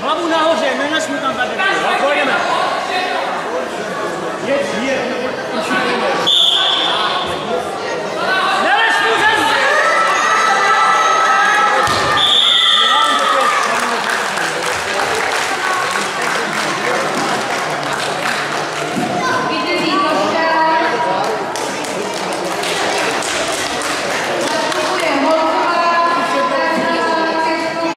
Bravo una José, no nos mutan para